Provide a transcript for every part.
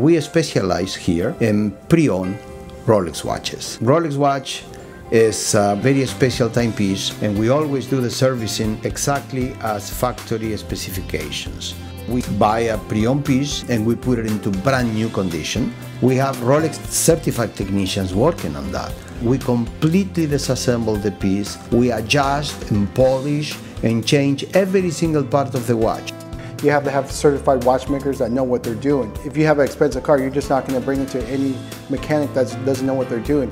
We specialize here in pre-owned Rolex watches. Rolex watch is a very special timepiece and we always do the servicing exactly as factory specifications. We buy a pre-owned piece and we put it into brand new condition. We have Rolex certified technicians working on that. We completely disassemble the piece, we adjust and polish and change every single part of the watch. You have to have certified watchmakers that know what they're doing. If you have an expensive car, you're just not going to bring it to any mechanic that doesn't know what they're doing.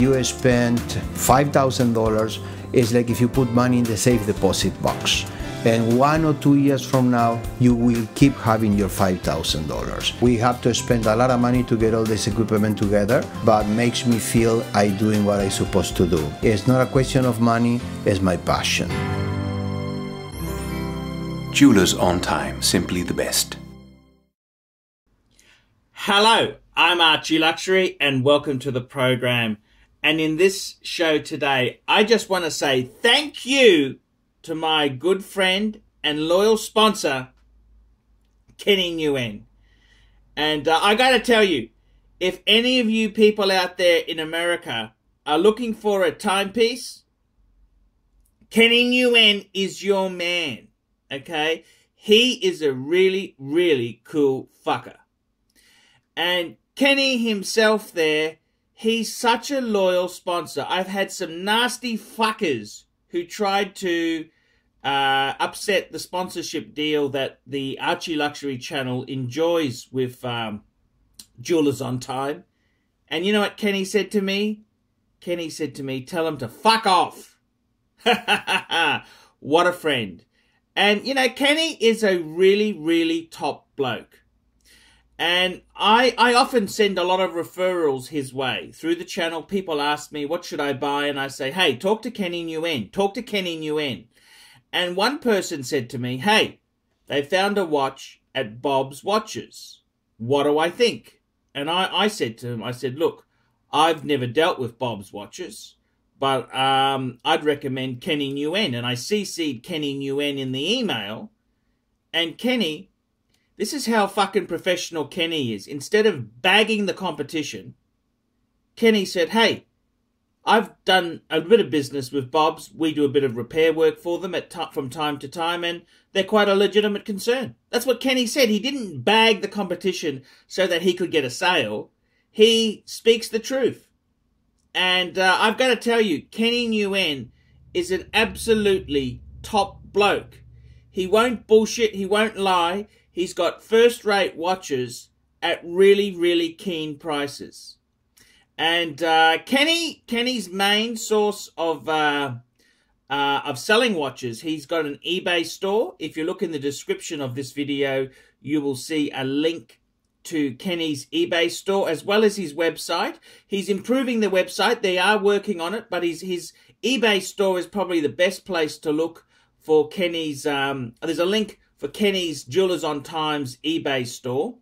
You spend $5,000, it's like if you put money in the safe deposit box. And one or two years from now, you will keep having your $5,000. We have to spend a lot of money to get all this equipment together, but makes me feel I'm doing what I'm supposed to do. It's not a question of money, it's my passion. Jewelers on time, simply the best. Hello, I'm Archie Luxury and welcome to the program. And in this show today, I just want to say thank you to my good friend and loyal sponsor, Kenny Nguyen. And uh, I got to tell you, if any of you people out there in America are looking for a timepiece, Kenny Nguyen is your man. Okay? He is a really, really cool fucker. And Kenny himself there, he's such a loyal sponsor. I've had some nasty fuckers who tried to uh, upset the sponsorship deal that the Archie Luxury channel enjoys with um, Jewelers on Time. And you know what Kenny said to me? Kenny said to me, tell him to fuck off. what a friend. And, you know, Kenny is a really, really top bloke. And I, I often send a lot of referrals his way. Through the channel, people ask me, what should I buy? And I say, hey, talk to Kenny Nguyen. Talk to Kenny Nguyen. And one person said to me, hey, they found a watch at Bob's Watches. What do I think? And I, I said to him, I said, look, I've never dealt with Bob's Watches, but um, I'd recommend Kenny Nguyen. And I CC'd Kenny Nguyen in the email. And Kenny this is how fucking professional Kenny is. Instead of bagging the competition, Kenny said, Hey, I've done a bit of business with Bob's. We do a bit of repair work for them at from time to time, and they're quite a legitimate concern. That's what Kenny said. He didn't bag the competition so that he could get a sale. He speaks the truth. And uh, I've got to tell you, Kenny Nguyen is an absolutely top bloke. He won't bullshit. He won't lie. He's got first rate watches at really, really keen prices. And uh, Kenny, Kenny's main source of uh, uh, of selling watches, he's got an eBay store. If you look in the description of this video, you will see a link to Kenny's eBay store as well as his website. He's improving the website. They are working on it, but his his eBay store is probably the best place to look for Kenny's. Um, there's a link for Kenny's Jewelers on Times eBay store.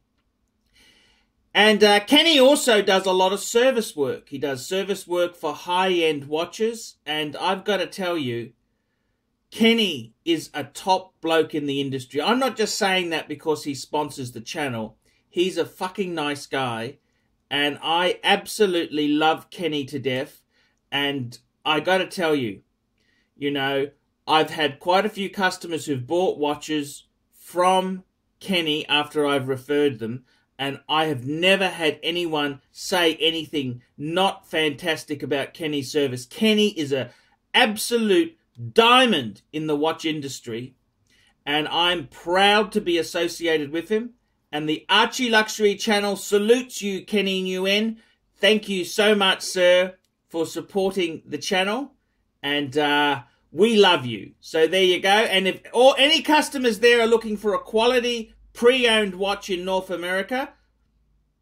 And uh, Kenny also does a lot of service work. He does service work for high end watches. And I've got to tell you, Kenny is a top bloke in the industry. I'm not just saying that because he sponsors the channel. He's a fucking nice guy. And I absolutely love Kenny to death. And I got to tell you, you know, I've had quite a few customers who've bought watches from Kenny after I've referred them, and I have never had anyone say anything not fantastic about Kenny's service. Kenny is a absolute diamond in the watch industry, and I'm proud to be associated with him. And the Archie Luxury channel salutes you, Kenny Nguyen. Thank you so much, sir, for supporting the channel. And uh, we love you. So there you go. And if or any customers there are looking for a quality pre-owned watch in North America,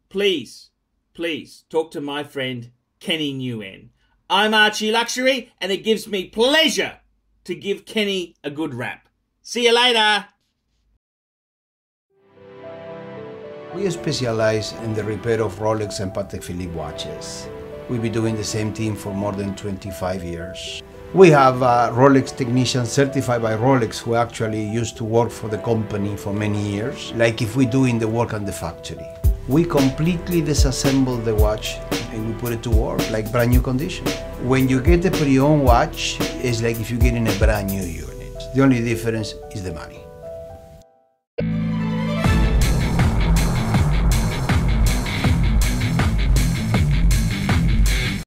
please, please talk to my friend Kenny Nguyen. I'm Archie Luxury, and it gives me pleasure to give Kenny a good rap. See you later. We specialize in the repair of Rolex and Patek Philippe watches. We've been doing the same thing for more than 25 years. We have a Rolex technicians certified by Rolex who actually used to work for the company for many years, like if we doing the work on the factory. we completely disassemble the watch and we put it to work like brand new condition. When you get the pre-owned watch, it's like if you're getting a brand new unit. The only difference is the money.